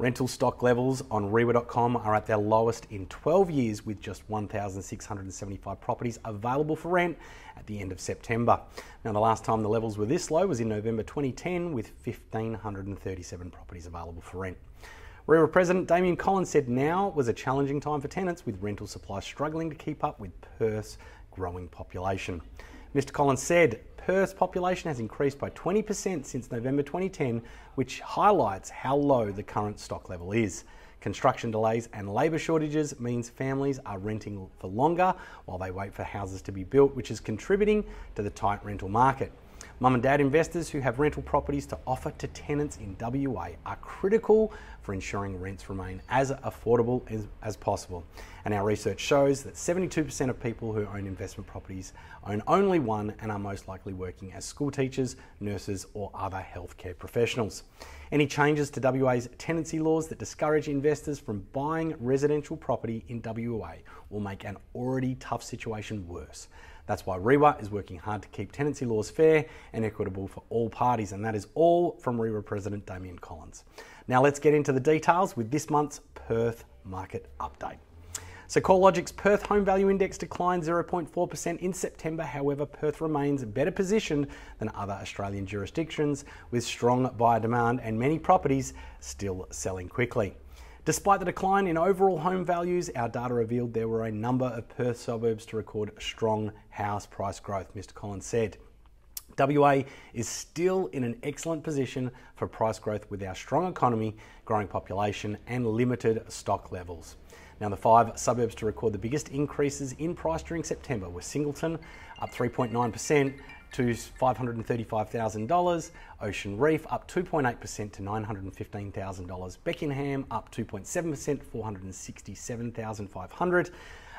Rental stock levels on Reiwa.com are at their lowest in 12 years, with just 1,675 properties available for rent at the end of September. Now, the last time the levels were this low was in November 2010, with 1,537 properties available for rent. Reiwa President Damian Collins said now was a challenging time for tenants, with rental supply struggling to keep up with Perth's growing population. Mr. Collins said Perth's population has increased by 20% since November 2010, which highlights how low the current stock level is. Construction delays and labour shortages means families are renting for longer while they wait for houses to be built, which is contributing to the tight rental market. Mum and dad investors who have rental properties to offer to tenants in WA are critical for ensuring rents remain as affordable as, as possible. And our research shows that 72% of people who own investment properties own only one and are most likely working as school teachers, nurses, or other healthcare professionals. Any changes to WA's tenancy laws that discourage investors from buying residential property in WA will make an already tough situation worse. That's why Reiwa is working hard to keep tenancy laws fair and equitable for all parties, and that is all from Reiwa President Damian Collins. Now let's get into the details with this month's Perth market update. So CoreLogic's Perth Home Value Index declined 0.4% in September. However, Perth remains better positioned than other Australian jurisdictions with strong buyer demand and many properties still selling quickly. Despite the decline in overall home values, our data revealed there were a number of Perth suburbs to record strong house price growth, Mr. Collins said. WA is still in an excellent position for price growth with our strong economy, growing population, and limited stock levels. Now, the five suburbs to record the biggest increases in price during September were Singleton, up 3.9%, to $535,000. Ocean Reef up 2.8% to $915,000. Beckenham up 2.7%, 467,500.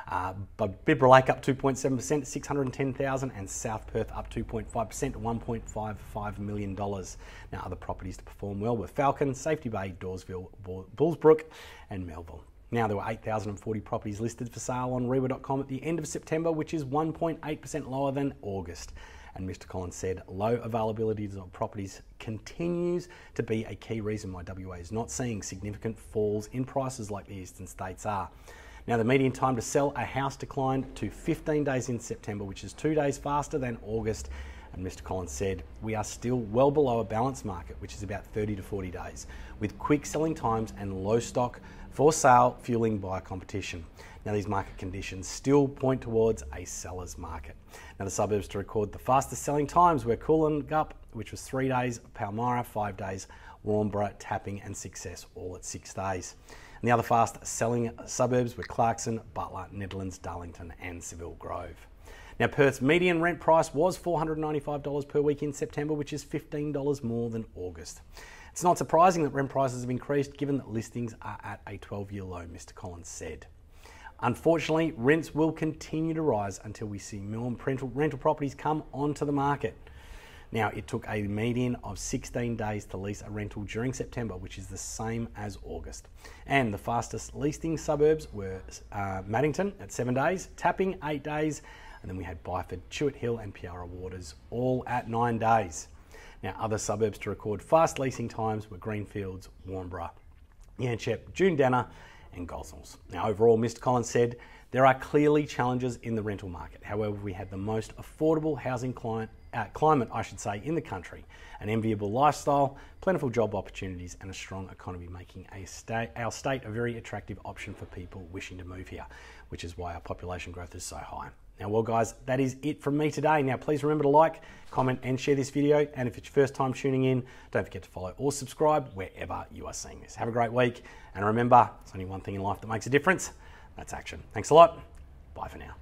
Uh, Bibra Lake up 2.7%, 610,000, and South Perth up 2.5% to 1.55 million dollars. Now, other properties to perform well were Falcon, Safety Bay, Dawesville, Bullsbrook, and Melville. Now, there were 8,040 properties listed for sale on Reiwa.com at the end of September, which is 1.8% lower than August. And Mr. Collins said low availability of properties continues to be a key reason why WA is not seeing significant falls in prices like the eastern states are. Now, the median time to sell a house declined to 15 days in September, which is two days faster than August. And Mr. Collins said, We are still well below a balanced market, which is about 30 to 40 days, with quick selling times and low stock for sale fueling buyer competition. Now, these market conditions still point towards a seller's market. Now, the suburbs to record the fastest selling times were Cooloongup, which was three days, Palmyra, five days, Warnbro, Tapping, and Success, all at six days. And the other fast selling suburbs were Clarkson, Butler, Nedlands, Darlington, and Seville Grove. Now, Perth's median rent price was $495 per week in September, which is $15 more than August. It's not surprising that rent prices have increased given that listings are at a 12 year low, Mr. Collins said. Unfortunately, rents will continue to rise until we see more rental, properties come onto the market. Now, it took a median of 16 days to lease a rental during September, which is the same as August. And the fastest leasing suburbs were uh, Maddington at seven days, Tapping eight days, and then we had Byford, Chewett Hill, and Piara Waters all at nine days. Now, other suburbs to record fast leasing times were Greenfields, Warnbro, Yanchep, Joondalup, and Gosnells. Now, overall, Mr. Collins said there are clearly challenges in the rental market. However, we have the most affordable housing client, uh, climate, I should say, in the country, an enviable lifestyle, plentiful job opportunities, and a strong economy, making our state a very attractive option for people wishing to move here, which is why our population growth is so high. Now, well, guys, that is it from me today. Now, please remember to like, comment, and share this video. And if it's your first time tuning in, don't forget to follow or subscribe wherever you are seeing this. Have a great week. And remember, it's only one thing in life that makes a difference that's action. Thanks a lot. Bye for now.